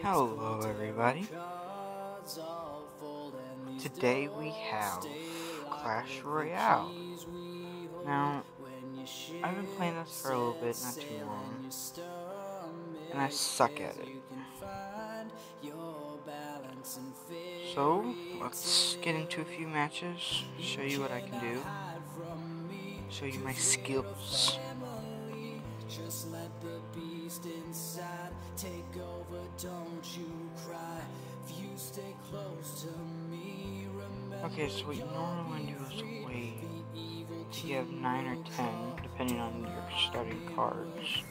Hello everybody. Today we have Clash Royale. Now, I've been playing this for a little bit, not too long, and I suck at it. So, let's get into a few matches, show you what I can do, show you my skills. Just let the beast inside take over, don't you cry. If you stay close to me, remember. Okay, so what you normally do is wait you have 9 or 10, depending on your starting cards.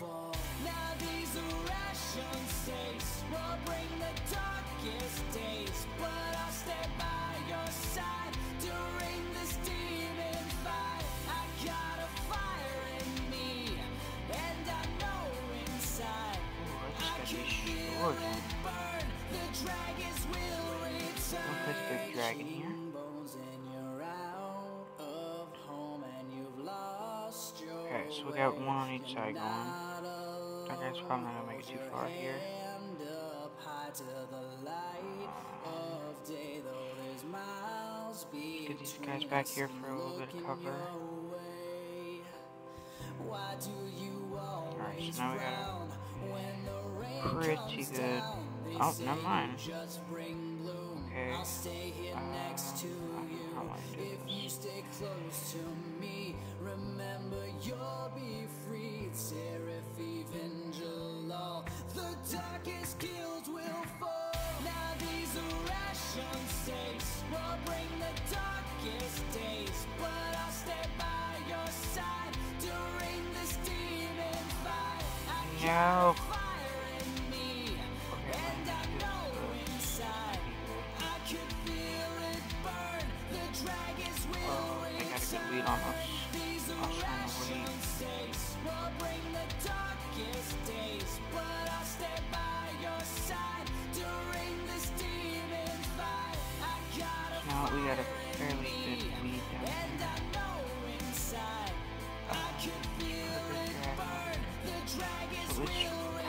Okay, so we got one on each side going. That guy's probably not gonna make it too far here. Get these guys back here for a little bit of cover. Alright, so now we got a pretty good. Oh, never mind. Okay. Uh, how do I do this? You'll be free, Seraph, even Jellal. The darkest guilds will fall. Now these ration states will bring the darkest days, but I'll stay by your side during this demon fight. I no.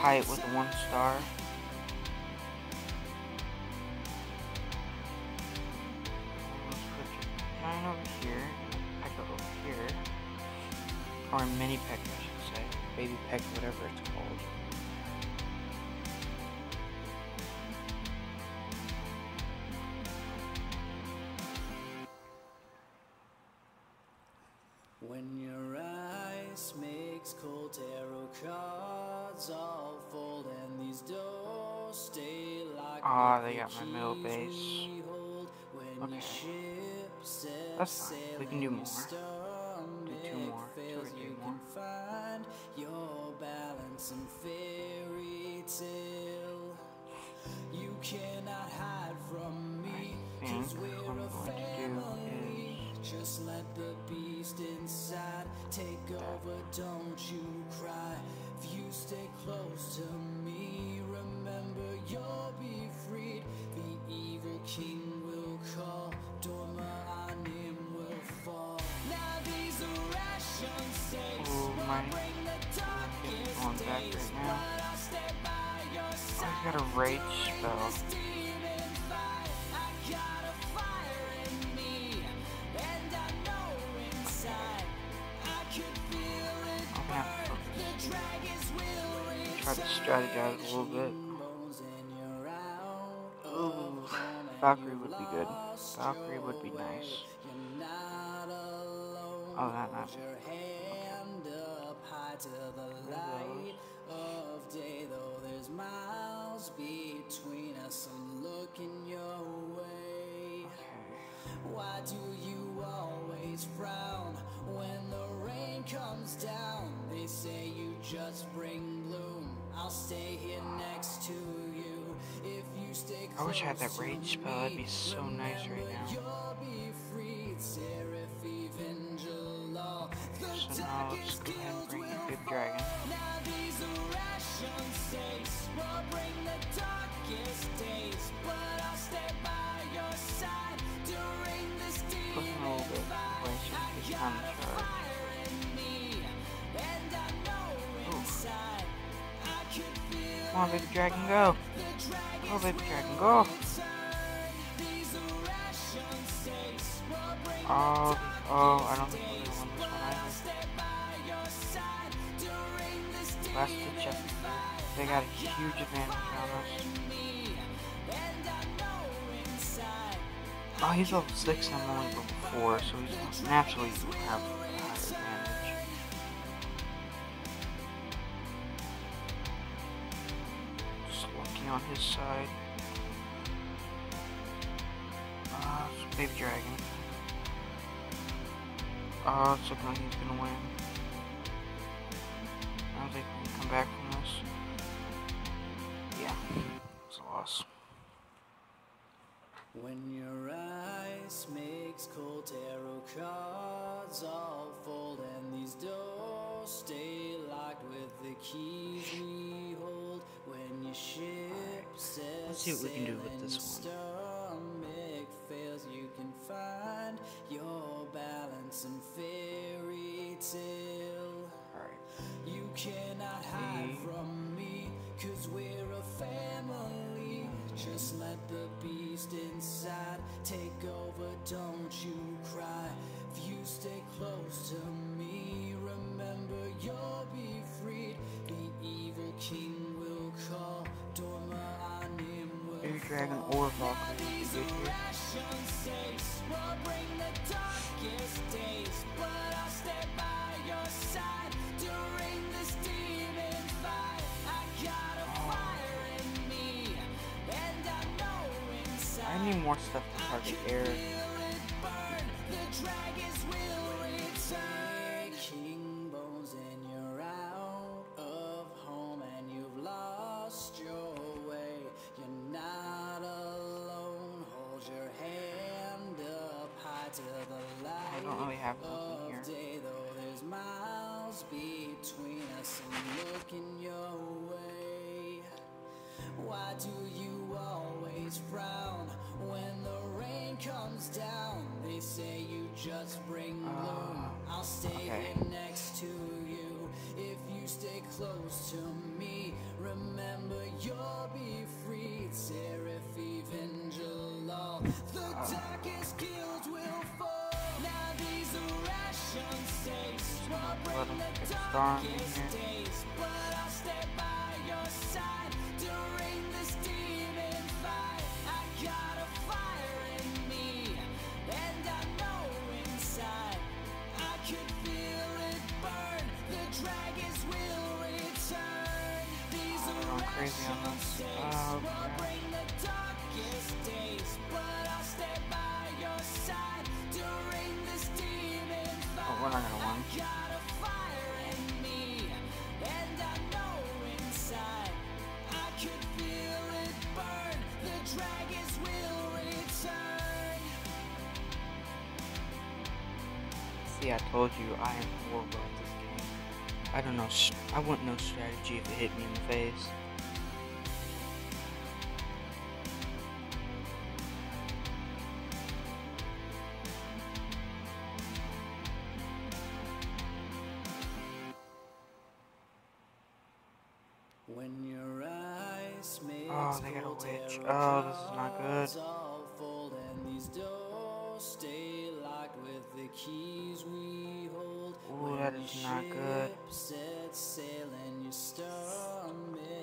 It with one star. Let's put nine over here, Pekka over here, or mini Pekka I should say, baby Pekka, whatever it's called. When your ice makes cold tarot cards all fold and these doors stay locked. Ah, oh, they got my middle base. Okay. That's fine. We can do more. Do two more. Two or three more. Find your balance and fairy tale. You cannot hide from me. I think what I'm going to do just let the beast inside take over, don't you cry. If you stay close to me, remember you'll be freed. The evil king will call, Dorma Anim will fall. Now these oh, my. bring the darkest days, right but I'll stay by your side. I got a rage spell. Try to strategize a little bit. Ooh, Valkyrie would be good. Valkyrie would be nice. Oh, that, not. Okay. Why do you always frown when the rain comes down? They say you just bring bloom. I wish I had that rage spell. That'd be so nice right now. So now let's go ahead and bring the big dragon. Come on, baby dragon, go. Go, baby dragon, go. Oh, oh, I don't think we're gonna win this one either. Last ditch effort. They got a huge advantage on us. Oh, he's level 6 and I'm only level 4, so he's naturally have on his side. Uh, baby dragon. Oh, it's looking like he's gonna win. I don't think we can come back from this. Yeah, it's a loss. When your ice makes cold tarot cards all fold and these doors stay locked with the keys Let's see what we can do with this one. fails you can find your balance and fairy tale Alright. you cannot hide from me, cause we're a family. Just let the beast inside take over, don't you cry. If you stay close to me, remember you'll be freed. The evil king will call, dragon or Valkyrie. I need more stuff to target air. I don't really have something here. day, though there's miles between us and looking your way. Why do you always frown when the rain comes down? They say you just bring uh, bloom. I'll stay okay. here next to you if you stay close to me. Remember, you'll be freed. Seraph, The darkest guild will fall. Now these are states. Will bring the get started in darkest days, but I'll stay dragons will return. See, I told you I am horrible at this game. I don't know. I wouldn't know strategy if it hit me in the face. Oh, they got a witch. Oh, this is not good. Ooh, that is not good.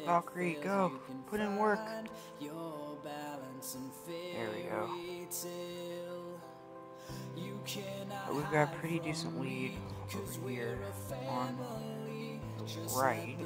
Valkyrie, go. Put in work. There we go. But we've got pretty decent lead over here on the right.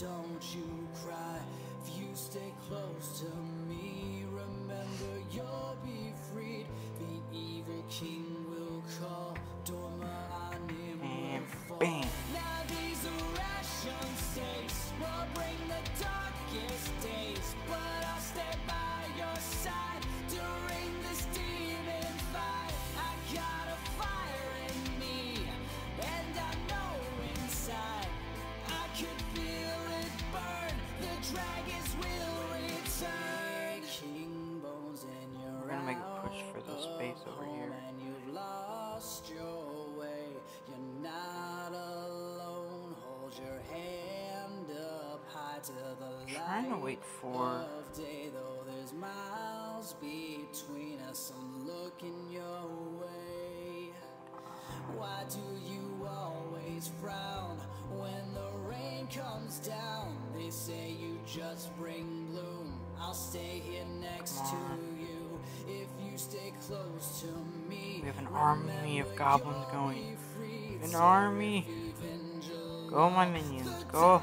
Let the beast inside take over, don't you cry. If you stay close to me, remember you'll be freed. The evil king will call, Dorma Anim And fall. bam. Now these are ration states will bring the darkest days, but I'll stay by your side trying to wait for. Day, though there's miles between us, I'm looking your way. Why do you always frown when the rain comes down? They say you just bring bloom. I'll stay here next to you if you stay close to me. We have an army of goblins going. An army. Go, my minions. Go.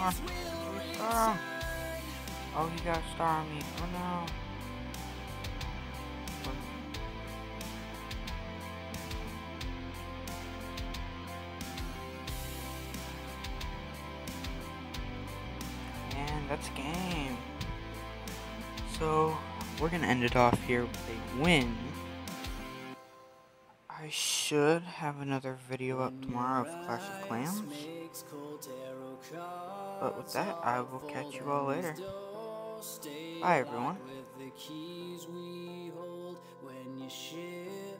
Come on. Star. Oh, he got a star on me. Oh no. And that's a game. So, we're gonna end it off here with a win. I should have another video up tomorrow of Clash of Clans. But with that, I will catch you all later. Bye, everyone.